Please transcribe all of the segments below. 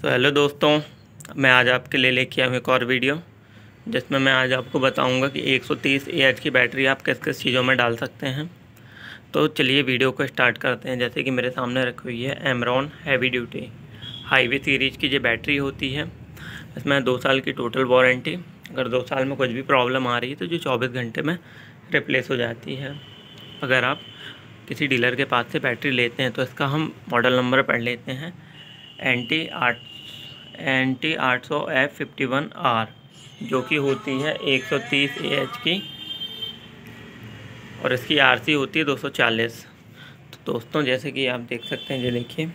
तो हेलो दोस्तों, मैं आज आपके लिए लेके आया हूँ एक और वीडियो जिसमें मैं आज आपको बताऊँगा कि 130 एच की बैटरी आप किस किस चीज़ों में डाल सकते हैं। तो चलिए वीडियो को स्टार्ट करते हैं। जैसे कि मेरे सामने रखी हुई है Amaron heavy duty highway series की जो बैटरी होती है, इसमें दो साल की टोटल वारंटी अगर दो साल में कुछ भी प्रॉब्लम आ रही है तो जो चौबीस घंटे में रिप्लेस हो जाती है। अगर आप किसी डीलर के पास से बैटरी लेते हैं तो इसका हम मॉडल नंबर पढ़ लेते हैं। एन टी आठ एन टी आठ सौ एफ़ फिफ्टी वन आर जो कि होती है एक सौ तीस ए एच की, और इसकी आर सी होती है दो सौ चालीस। तो दोस्तों, जैसे कि आप देख सकते हैं, ये देखिए।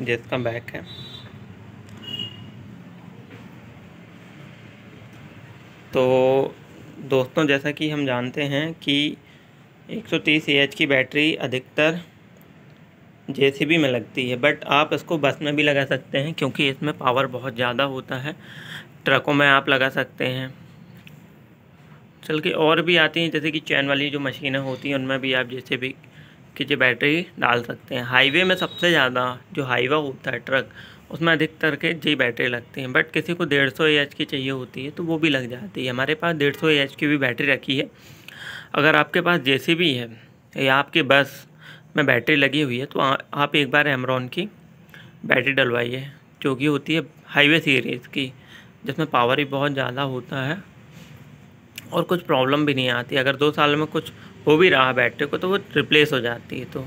जिसका बैक है। तो दोस्तों, जैसा कि हम जानते हैं कि 130 एच की बैटरी अधिकतर जेसीबी में लगती है बट आप इसको बस में भी लगा सकते हैं क्योंकि इसमें पावर बहुत ज़्यादा होता है। ट्रकों में आप लगा सकते हैं। चल के और भी आती हैं, जैसे कि चैन वाली जो मशीनें होती हैं, उनमें भी आप जैसे भी कि जो बैटरी डाल सकते हैं। हाईवे में सबसे ज़्यादा जो हाईवा होता है ट्रक उसमें अधिकतर के जी बैटरी लगती हैं बट किसी को डेढ़ सौ एच की चाहिए होती है तो वो भी लग जाती है। हमारे पास डेढ़ सौ एच की भी बैटरी रखी है। अगर आपके पास जैसी भी है या आपकी बस में बैटरी लगी हुई है तो आ, आप एक बार एमरॉन की बैटरी डलवाइए जो कि होती है हाईवे सीरीज़ की जिसमें पावर ही बहुत ज़्यादा होता है और कुछ प्रॉब्लम भी नहीं आती। अगर दो साल में कुछ हो भी रहा बैटरी को तो वो रिप्लेस हो जाती है तो।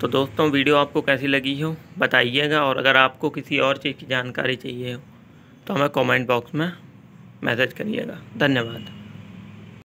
तो दोस्तों, वीडियो आपको कैसी लगी हो, बताइएगा। और अगर आपको किसी और चीज़ की जानकारी चाहिए हो तो हमें कमेंट बॉक्स में मैसेज करिएगा। धन्यवाद।